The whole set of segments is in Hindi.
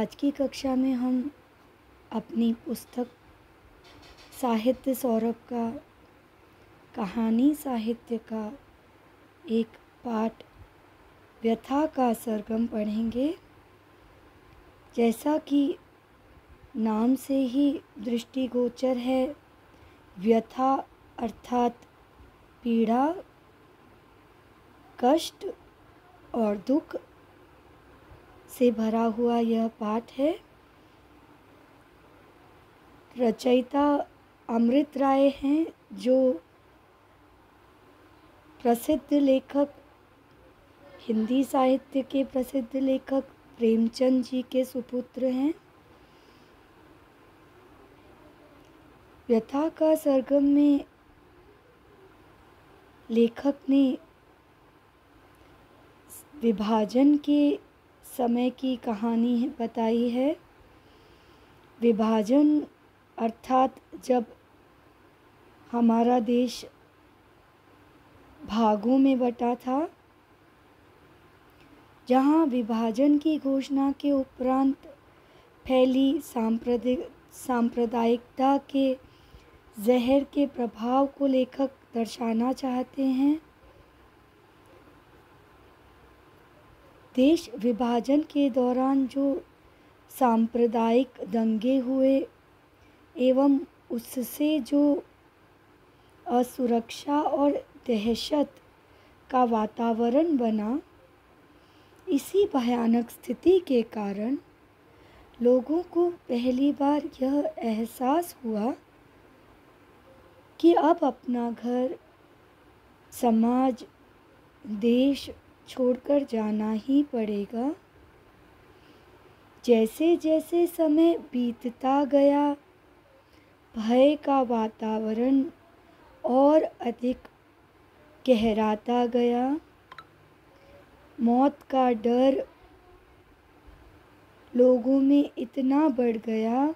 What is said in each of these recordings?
आज की कक्षा में हम अपनी पुस्तक साहित्य सौरभ का, कहानी साहित्य का एक पाठ व्यथा का सरगम पढ़ेंगे। जैसा कि नाम से ही दृष्टिगोचर है, व्यथा अर्थात पीड़ा, कष्ट और दुख से भरा हुआ यह पाठ है। रचयिता अमृत राय हैं, जो प्रसिद्ध लेखक, हिंदी साहित्य के प्रसिद्ध लेखक प्रेमचंद जी के सुपुत्र हैं। व्यथा का सरगम में लेखक ने विभाजन के समय की कहानी बताई है। विभाजन, अर्थात जब हमारा देश भागों में बटा था, जहाँ विभाजन की घोषणा के उपरांत फैली सांप्रदायिक सांप्रदायिकता के जहर के प्रभाव को लेखक दर्शाना चाहते हैं देश विभाजन के दौरान जो सांप्रदायिक दंगे हुए एवं उससे जो असुरक्षा और दहशत का वातावरण बना, इसी भयानक स्थिति के कारण लोगों को पहली बार यह एहसास हुआ कि अब अपना घर, समाज, देश छोड़कर जाना ही पड़ेगा। जैसे जैसे समय बीतता गया, भय का वातावरण और अधिक गहराता गया। मौत का डर लोगों में इतना बढ़ गया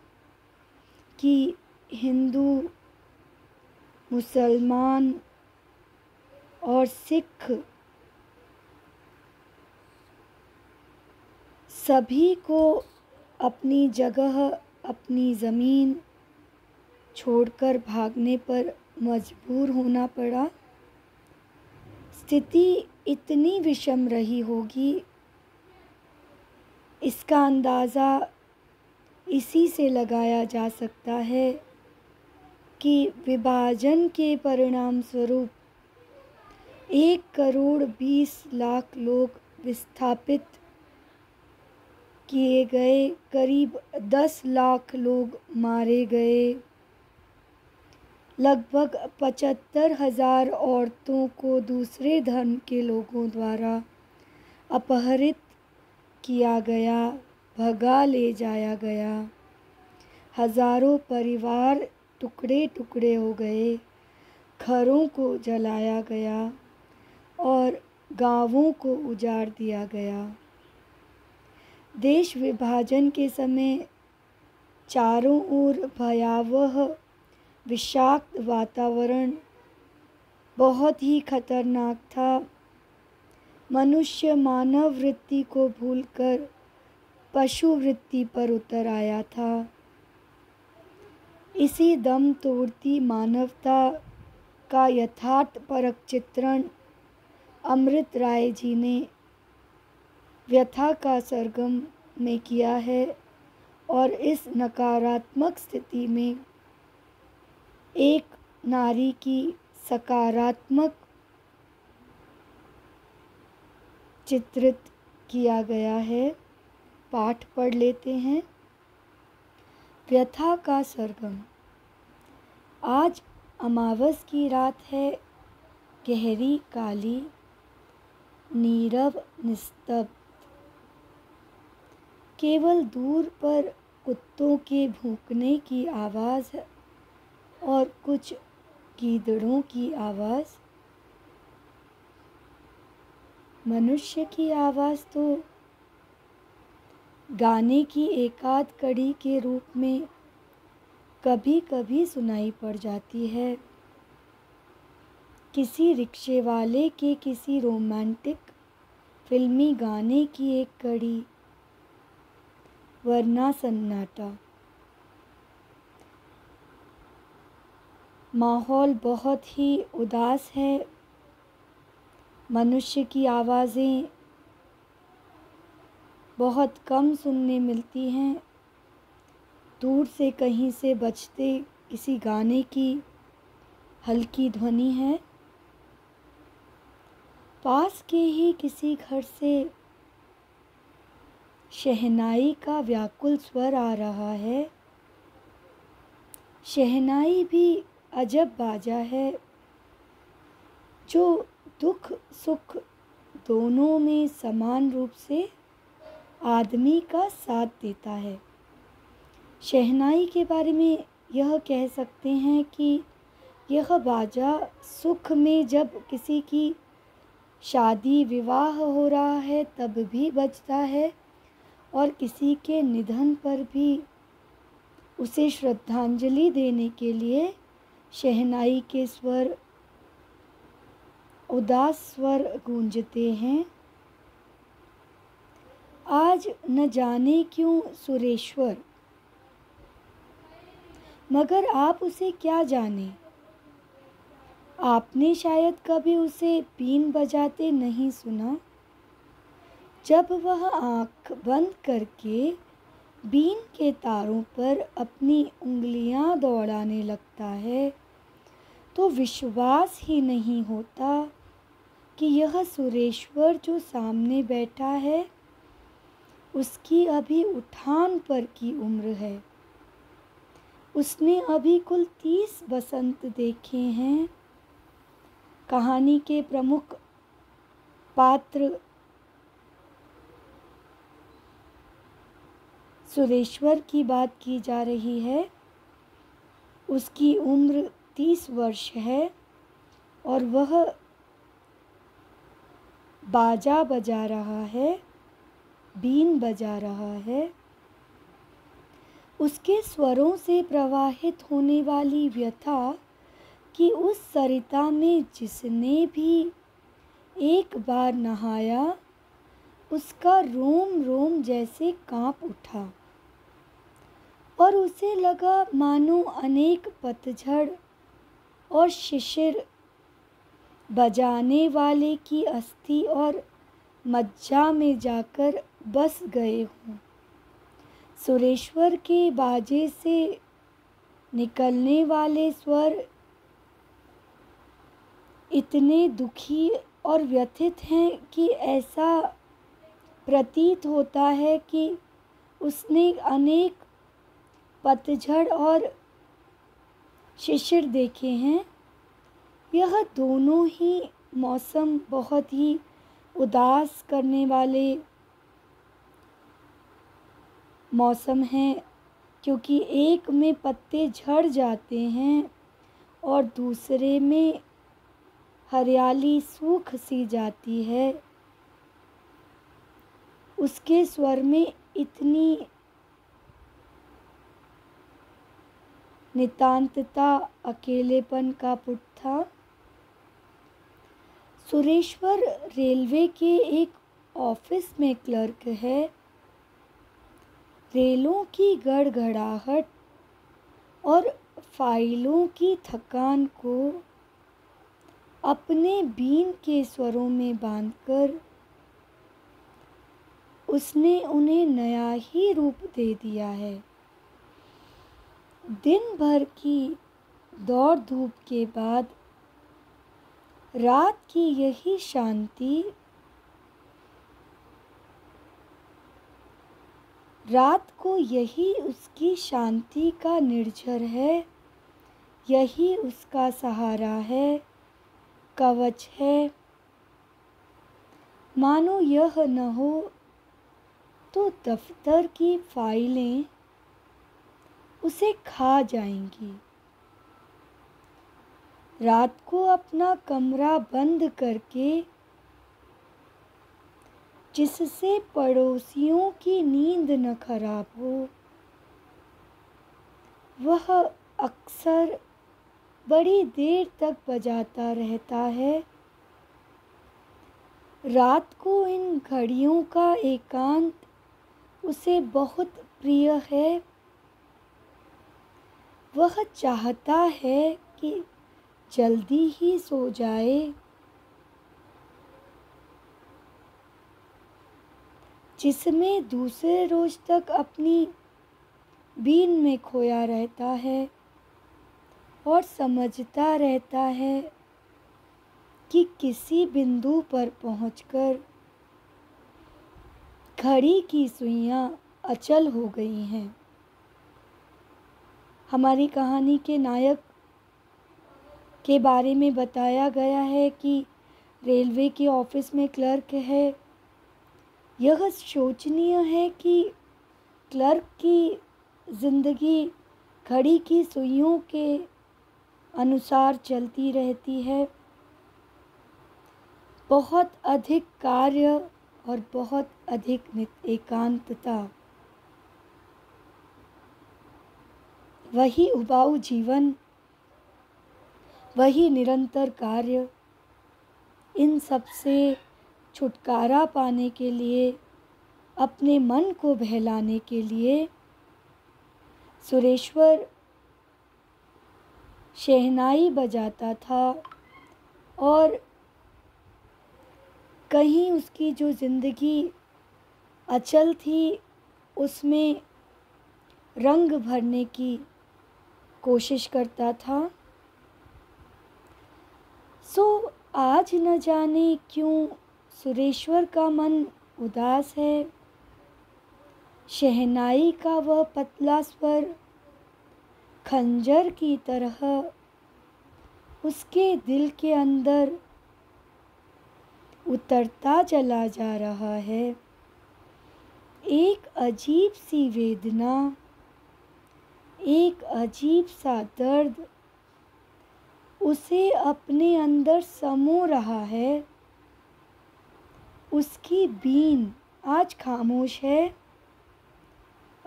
कि हिंदू, मुसलमान और सिख सभी को अपनी जगह, अपनी ज़मीन छोड़कर भागने पर मजबूर होना पड़ा। स्थिति इतनी विषम रही होगी। इसका अंदाज़ा इसी से लगाया जा सकता है कि विभाजन के परिणाम स्वरूप एक करोड़ बीस लाख लोग विस्थापित किए गए करीब दस लाख लोग मारे गए। लगभग पचहत्तर हज़ार औरतों को दूसरे धर्म के लोगों द्वारा अपहरित किया गया, भगा ले जाया गया। हज़ारों परिवार टुकड़े टुकड़े हो गए, घरों को जलाया गया और गाँवों को उजाड़ दिया गया। देश विभाजन के समय चारों ओर भयावह, विषाक्त वातावरण बहुत ही खतरनाक था। मनुष्य मानव वृत्ति को भूलकर पशु वृत्ति पर उतर आया था। इसी दम तोड़ती मानवता का यथार्थ परक चित्रण अमृत राय जी ने व्यथा का सरगम में किया है और इस नकारात्मक स्थिति में एक नारी की सकारात्मक चित्रित किया गया है। पाठ पढ़ लेते हैं। व्यथा का सरगम। आज अमावस की रात है। गहरी काली, नीरव, निस्तब्ध। केवल दूर पर कुत्तों के भूकने की आवाज़ और कुछ गीदड़ों की आवाज़। मनुष्य की आवाज़ तो गाने की एकाध कड़ी के रूप में कभी कभी सुनाई पड़ जाती है। किसी रिक्शे वाले के किसी रोमांटिक फिल्मी गाने की एक कड़ी वरना सन्नाटा माहौल बहुत ही उदास है। मनुष्य की आवाज़ें बहुत कम सुनने मिलती हैं। दूर से कहीं से बजते किसी गाने की हल्की ध्वनि है। पास के ही किसी घर से शहनाई का व्याकुल स्वर आ रहा है। शहनाई भी अजब बाजा है। जो दुख, सुख दोनों में समान रूप से आदमी का साथ देता है। शहनाई के बारे में यह कह सकते हैं कि यह बाजा सुख में जब किसी की शादी विवाह हो रहा है, तब भी बजता है। और किसी के निधन पर भी उसे श्रद्धांजलि देने के लिए शहनाई के स्वर, उदास स्वर गूंजते हैं। आज न जाने क्यों सुरेश्वर, मगर आप उसे क्या जाने? आपने शायद कभी उसे बीन बजाते नहीं सुना। जब वह आँख बंद करके बीन के तारों पर अपनी उंगलियाँ दौड़ाने लगता है तो विश्वास ही नहीं होता कि यह सुरेश्वर जो सामने बैठा है, उसकी अभी उठान पर की उम्र है। उसने अभी कुल तीस बसंत देखे हैं। कहानी के प्रमुख पात्र सुरेश्वर की बात की जा रही है। उसकी उम्र तीस वर्ष है और वह बाजा बजा रहा है, बीन बजा रहा है। उसके स्वरों से प्रवाहित होने वाली व्यथा कि उस सरिता में जिसने भी एक बार नहाया, उसका रोम रोम जैसे काँप उठा। और उसे लगा, मानो अनेक पतझड़ और शिशिर बजाने वाले की अस्थि और मज्जा में जाकर बस गए हों। सुरेश्वर के बाजे से निकलने वाले स्वर इतने दुखी और व्यथित हैं कि ऐसा प्रतीत होता है कि उसने अनेक पतझड़ और शिशिर देखे हैं। यह दोनों ही मौसम बहुत ही उदास करने वाले मौसम हैं, क्योंकि एक में पत्ते झड़ जाते हैं और दूसरे में हरियाली सूख सी जाती है। उसके स्वर में इतनी नितांतता अकेलेपन का पुट था। सुरेश्वर रेलवे के एक ऑफ़िस में क्लर्क है। रेलों की गड़गड़ाहट और फाइलों की थकान को अपने बीन के स्वरों में बांधकर उसने उन्हें नया ही रूप दे दिया है। दिन भर की दौड़ धूप के बाद रात की यही शांति, रात को यही उसकी शांति का निर्झर है, यही उसका सहारा है, कवच है। मानो यह न हो तो दफ्तर की फाइलें उसे खा जाएँगी। रात को अपना कमरा बंद करके, जिससे पड़ोसियों की नींद न खराब हो, वह अक्सर बड़ी देर तक बजाता रहता है। रात को इन घड़ियों का एकांत उसे बहुत प्रिय है। वह चाहता है कि जल्दी ही सो जाए। जिसमें दूसरे रोज तक अपनी बीन में खोया रहता है और समझता रहता है कि किसी बिंदु पर पहुंचकर घड़ी की सुइयाँ अचल हो गई हैं। हमारी कहानी के नायक के बारे में बताया गया है कि रेलवे के ऑफ़िस में क्लर्क है। यह शोचनीय है कि क्लर्क की ज़िंदगी घड़ी की सुइयों के अनुसार चलती रहती है। बहुत अधिक कार्य और बहुत अधिक एकांतता। वही उबाऊ जीवन, वही निरंतर कार्य। इन सबसे छुटकारा पाने के लिए, अपने मन को बहलाने के लिए, सुरेश्वर शहनाई बजाता था और कहीं उसकी जो ज़िंदगी अचल थी, उसमें रंग भरने की कोशिश करता था। सो आज न जाने क्यों सुरेश्वर का मन उदास है। शहनाई का वह पतला स्वर खंजर की तरह उसके दिल के अंदर उतरता चला जा रहा है। एक अजीब सी वेदना एक अजीब सा दर्द उसे अपने अंदर समो रहा है। उसकी बीन आज खामोश है।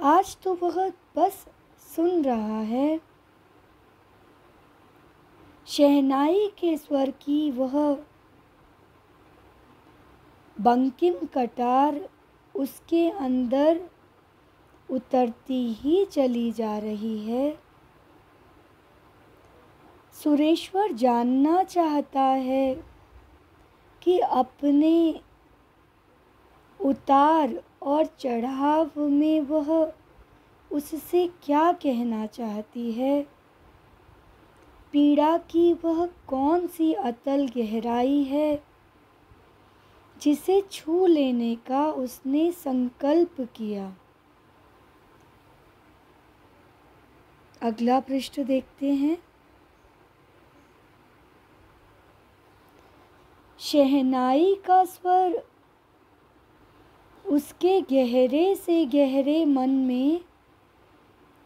आज तो वह बस सुन रहा है। शहनाई के स्वर की वह बंकिम कटार उसके अंदर उतरती ही चली जा रही है। सुरेश्वर जानना चाहता है कि अपने उतार और चढ़ाव में वह उससे क्या कहना चाहती है। पीड़ा की वह कौन सी अतल गहराई है, जिसे छू लेने का उसने संकल्प किया। अगला पृष्ठ देखते हैं। शहनाई का स्वर उसके गहरे से गहरे मन में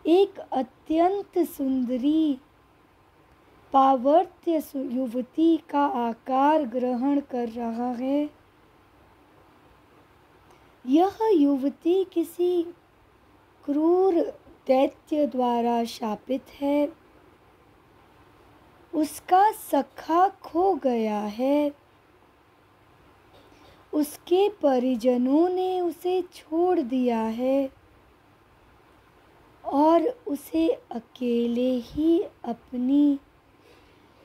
एक अत्यंत सुंदरी, पावर्त्य युवती का आकार ग्रहण कर रहा है। यह युवती किसी क्रूर दैत्य द्वारा शापित है। उसका सखा खो गया है। उसके परिजनों ने उसे छोड़ दिया है और उसे अकेले ही अपनी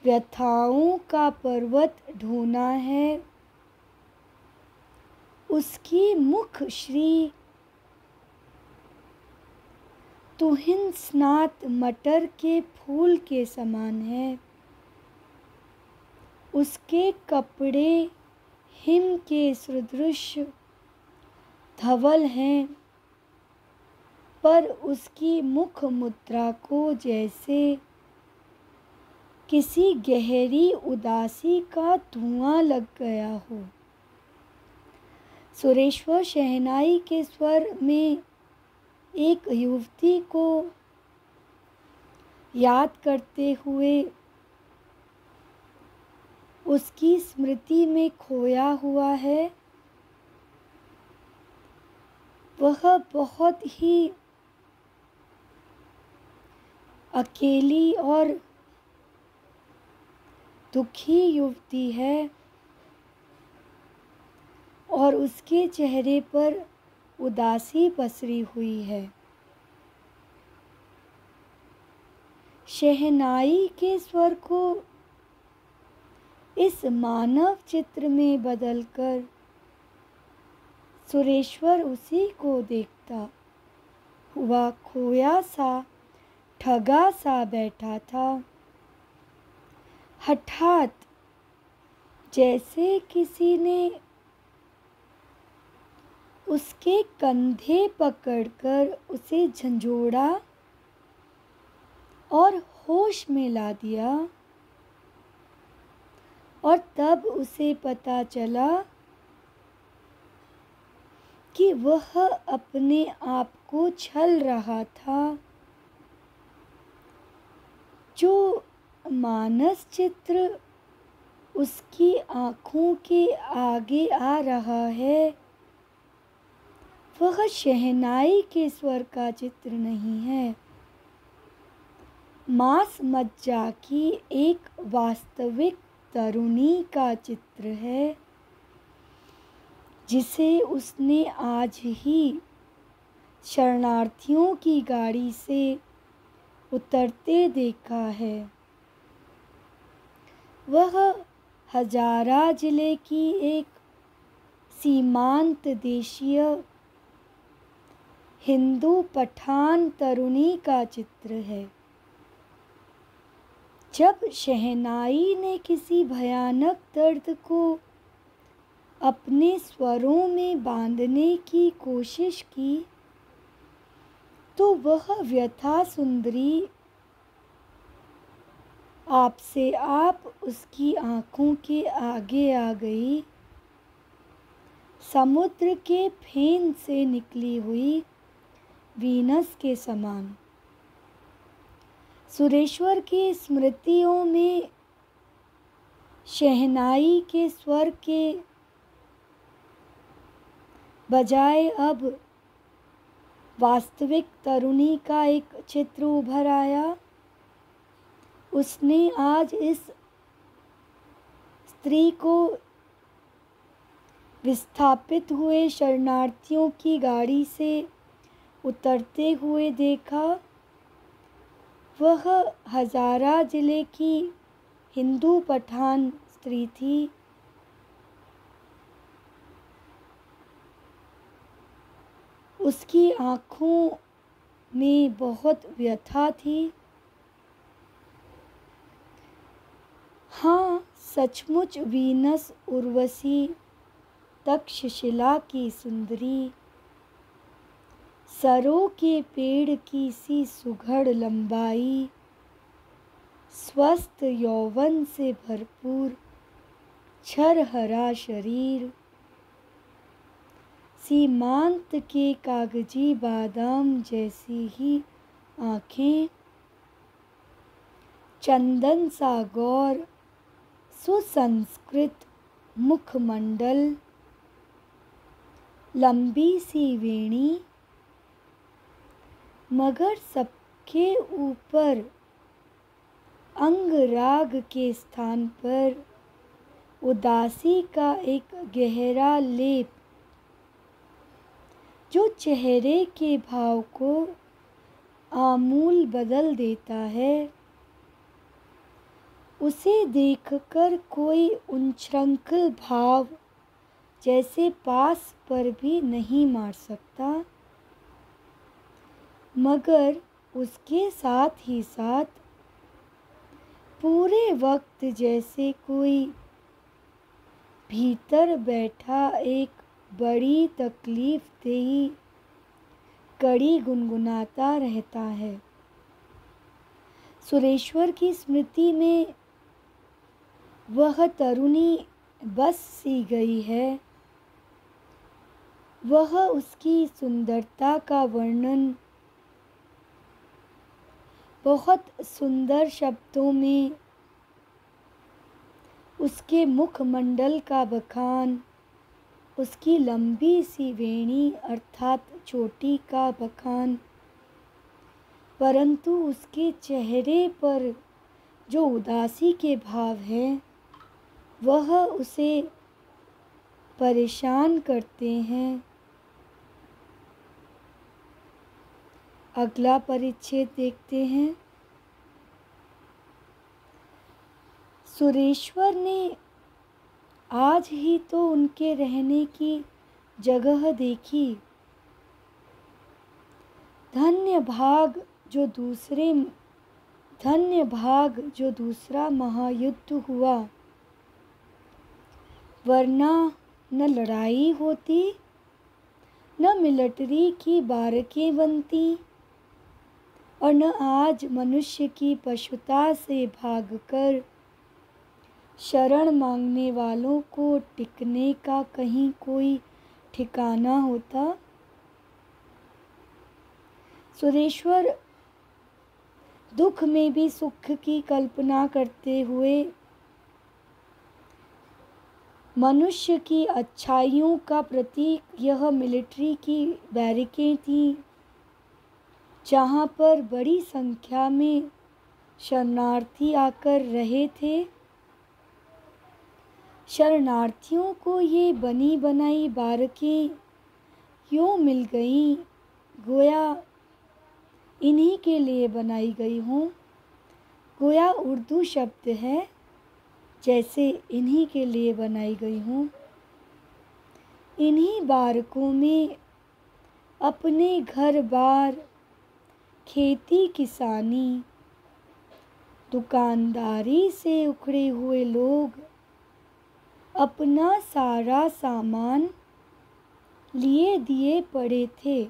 व्यथाओं का पर्वत ढूंढना है। उसकी मुख श्री तुहिन स्नात मटर के फूल के समान है। उसके कपड़े हिम के सदृश धवल हैं, पर उसकी मुख मुद्रा को जैसे किसी गहरी उदासी का धुआँ लग गया हो। सुरेश्वर शहनाई के स्वर में एक युवती को याद करते हुए उसकी स्मृति में खोया हुआ है। वह बहुत ही अकेली और दुखी युवती है और उसके चेहरे पर उदासी पसरी हुई है। शहनाई के स्वर को इस मानव चित्र में बदलकर सुरेश्वर उसी को देखता। हुआ खोया सा, ठगा सा बैठा था। हठात जैसे किसी ने उसके कंधे पकड़कर उसे झंझोड़ा और होश में ला दिया। और तब उसे पता चला कि वह अपने आप को छल रहा था, जो मानस चित्र उसकी आँखों के आगे आ रहा है। वह शहनाई के स्वर का चित्र नहीं है। मांस मज्जा की एक वास्तविक तरुणी का चित्र है, जिसे उसने आज ही शरणार्थियों की गाड़ी से उतरते देखा है। वह हजारा ज़िले की एक सीमांत देशीय हिंदू पठान तरुणी का चित्र है। जब शहनाई ने किसी भयानक दर्द को अपने स्वरों में बांधने की कोशिश की तो वह व्यथा सुंदरी आपसे आप उसकी आँखों के आगे आ गई। समुद्र के फेन से निकली हुई वीनस के समान। सुरेश्वर की स्मृतियों में शहनाई के स्वर के बजाय अब वास्तविक तरुणी का एक चित्र उभर आया। उसने आज इस स्त्री को विस्थापित हुए शरणार्थियों की गाड़ी से उतरते हुए देखा, वह हजारा ज़िले की हिंदू पठान स्त्री थी। उसकी आँखों में बहुत व्यथा थी। हाँ सचमुच वीनस उर्वशी, तक्षशिला की सुंदरी। सरों के पेड़ की सी सुघड़ लंबाई। स्वस्थ यौवन से भरपूर छर हरा शरीर सीमांत के कागज़ी बादाम जैसी ही आँखें। चंदन सा गौर, सुसंस्कृत मुखमंडल। लंबी सी वेणी मगर सबके ऊपर अंग राग के स्थान पर उदासी का एक गहरा लेप, जो चेहरे के भाव को आमूल बदल देता है। उसे देखकर कोई उच्छृंखल भाव जैसे पास पर भी नहीं मार सकता। मगर उसके साथ ही साथ पूरे वक्त जैसे कोई भीतर बैठा एक बड़ी तकलीफ़ देही, कड़ी गुनगुनाता रहता है। सुरेश्वर की स्मृति में वह तरुणी बस सी गई है। वह उसकी सुंदरता का वर्णन बहुत सुंदर शब्दों में उसके मुखमंडल का बखान, उसकी लंबी सी वेणी अर्थात चोटी का बखान, परंतु उसके चेहरे पर जो उदासी के भाव हैं, वह उसे परेशान करते हैं। अगला परिच्छेद देखते हैं। सुरेश्वर ने आज ही तो उनके रहने की जगह देखी। धन्य भाग जो दूसरे, धन्य भाग जो दूसरा महायुद्ध हुआ। वरना न लड़ाई होती, न मिलिट्री की बारकें बनती। और न आज मनुष्य की पशुता से भागकर शरण मांगने वालों को टिकने का कहीं कोई ठिकाना होता? सुरेश्वर, दुख में भी सुख की कल्पना करते हुए मनुष्य की अच्छाइयों का प्रतीक यह मिलिट्री की बैरिकें थी। जहाँ पर बड़ी संख्या में शरणार्थी आकर रहे थे। शरणार्थियों को ये बनी बनाई बारकें क्यों मिल गईं, गोया इन्हीं के लिए बनाई गई हूँ। गोया उर्दू शब्द है, जैसे इन्हीं के लिए बनाई गई हूँ। इन्हीं बारकों में अपने घर बार खेती किसानी। दुकानदारी से उखड़े हुए लोग अपना सारा सामान लिए दिए पड़े थे।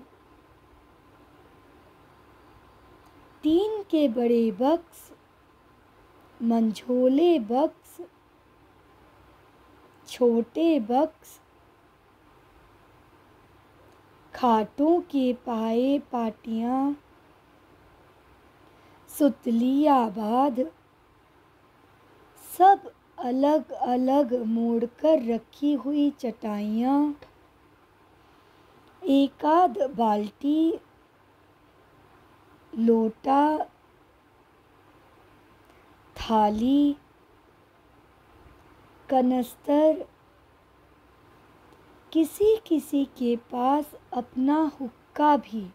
तीन के बड़े बक्स, मंझोले बक्स, छोटे बक्स, खाटों के पाए पाटियाँ सुतली आबाद। सब अलग अलग मोड़कर रखी हुई चटाइयाँ। एकाध बाल्टी, लोटा, थाली, कनस्तर, किसी किसी के पास अपना हुक्का भी।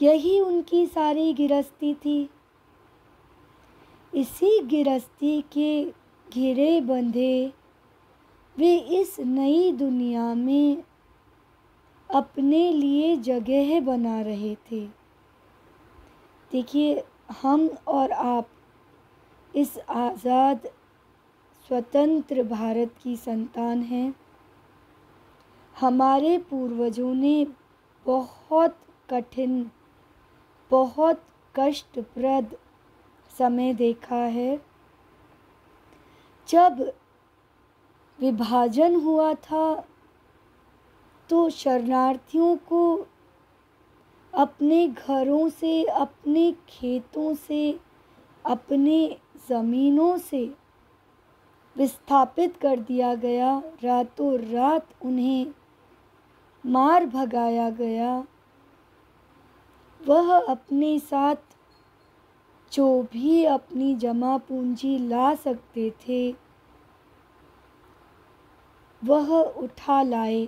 यही उनकी सारी गिरस्ती थी। इसी गिरस्ती के घिरे बंधे वे इस नई दुनिया में अपने लिए जगह बना रहे थे। देखिए, हम और आप इस आज़ाद स्वतंत्र भारत की संतान हैं। हमारे पूर्वजों ने बहुत कठिन बहुत कष्टप्रद समय देखा है। जब विभाजन हुआ था तो शरणार्थियों को अपने घरों से, अपने खेतों से, अपने ज़मीनों से विस्थापित कर दिया गया। रातों रात उन्हें मार भगाया गया। वह अपने साथ जो भी अपनी जमा पूंजी ला सकते थे, वह उठा लाए।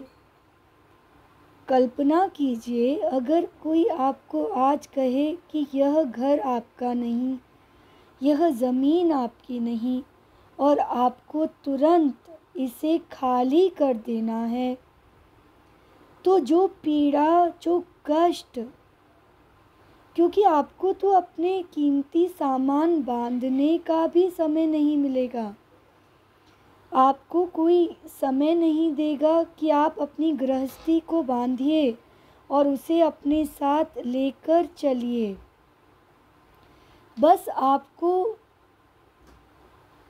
कल्पना कीजिए, अगर कोई आपको आज कहे कि यह घर आपका नहीं, यह ज़मीन आपकी नहीं, और आपको तुरंत इसे खाली कर देना है तो जो पीड़ा, जो कष्ट क्योंकि आपको तो अपने कीमती सामान बांधने का भी समय नहीं मिलेगा। आपको कोई समय नहीं देगा कि आप अपनी गृहस्थी को बांधिए और उसे अपने साथ लेकर चलिए। बस आपको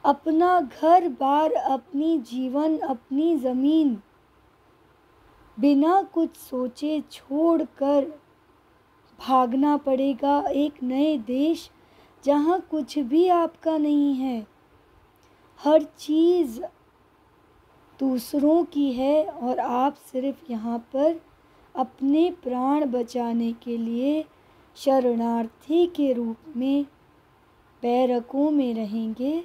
अपना घर बार, अपनी जीवन, अपनी ज़मीन बिना कुछ सोचे छोड़कर भागना पड़ेगा एक नए देश जहाँ कुछ भी आपका नहीं है। हर चीज़ दूसरों की है और आप सिर्फ़ यहाँ पर अपने प्राण बचाने के लिए शरणार्थी के रूप में बैरकों में रहेंगे,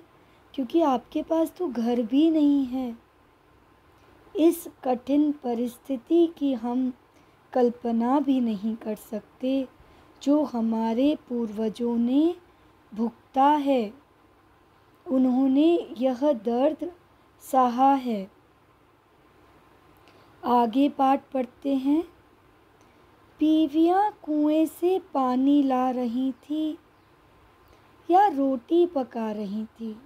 क्योंकि आपके पास तो घर भी नहीं है। इस कठिन परिस्थिति की हम कल्पना भी नहीं कर सकते, जो हमारे पूर्वजों ने भुगता है। उन्होंने यह दर्द सहा है। आगे पाठ पढ़ते हैं। बीवियाँ कुएँ से पानी ला रही थी या रोटी पका रही थी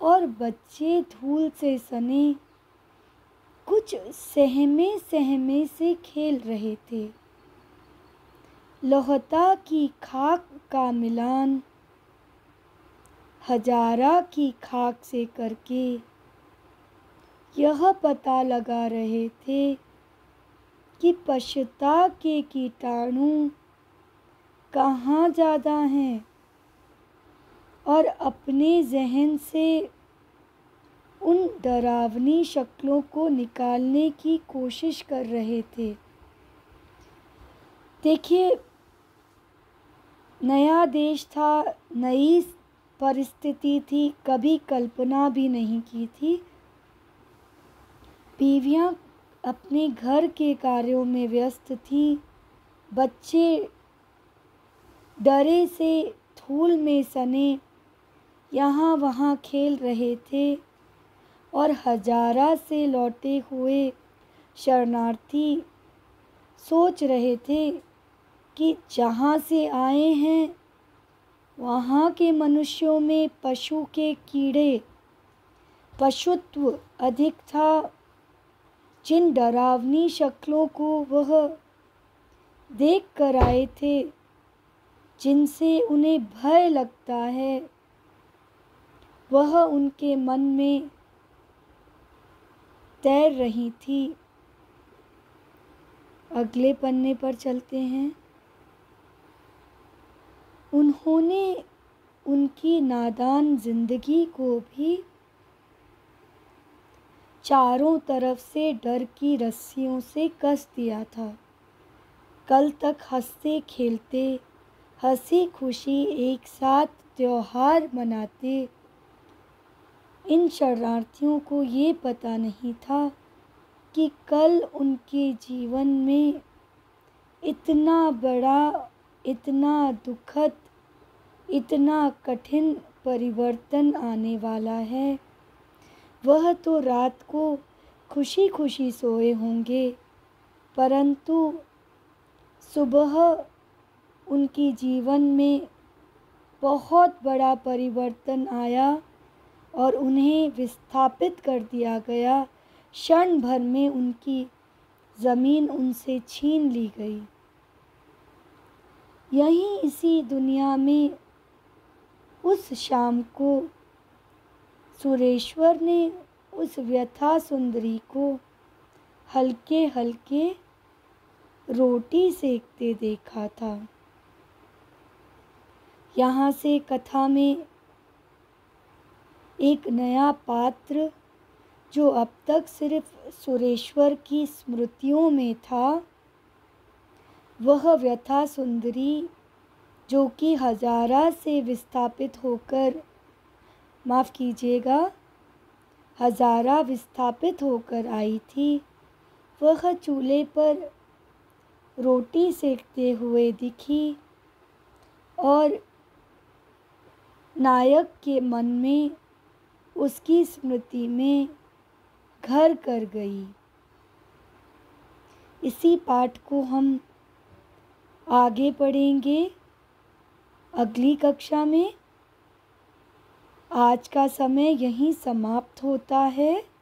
और बच्चे धूल से सने कुछ सहमे सहमे से खेल रहे थे। लोहता की खाक का मिलान, हजारा की खाक से करके यह पता लगा रहे थे कि पशुता के कीटाणु कहाँ ज़्यादा हैं और अपने जहन से उन डरावनी शक्लों को निकालने की कोशिश कर रहे थे। देखिए, नया देश था, नई परिस्थिति थी, कभी कल्पना भी नहीं की थी। बीवियाँ अपने घर के कार्यों में व्यस्त थी। बच्चे डरे से, धूल में सने, यहाँ वहाँ खेल रहे थे। और हजारा से लौटे हुए शरणार्थी सोच रहे थे कि जहाँ से आए हैं, वहाँ के मनुष्यों में पशु के कीड़े। पशुत्व अधिक था, जिन डरावनी शक्लों को वह देख कर आए थे, जिनसे उन्हें भय लगता है, वह उनके मन में तैर रही थी। अगले पन्ने पर चलते हैं। उन्होंने उनकी नादान ज़िंदगी को भी चारों तरफ़ से डर की रस्सियों से कस दिया था। कल तक हँसते खेलते, हँसी खुशी एक साथ त्यौहार मनाते इन शरणार्थियों को ये पता नहीं था कि कल उनके जीवन में इतना बड़ा, इतना दुखद, इतना कठिन परिवर्तन आने वाला है। वह तो रात को खुशी खुशी सोए होंगे, परंतु सुबह उनकी जीवन में बहुत बड़ा परिवर्तन आया। और उन्हें विस्थापित कर दिया गया। क्षण भर में उनकी ज़मीन उनसे छीन ली गई। यहीं इसी दुनिया में उस शाम को सुरेश्वर ने उस व्यथा सुंदरी को हल्के हल्के रोटी सेकते देखा था। यहाँ से कथा में एक नया पात्र जो अब तक सिर्फ़ सुरेश्वर की स्मृतियों में था, वह व्यथा सुंदरी, जो कि हजारा से विस्थापित होकर, माफ़ कीजिएगा, हजारा विस्थापित होकर आई थी। वह चूल्हे पर रोटी सेकते हुए दिखी और नायक के मन में उसकी स्मृति में घर कर गई। इसी पाठ को हम आगे पढ़ेंगे अगली कक्षा में। आज का समय यहीं समाप्त होता है।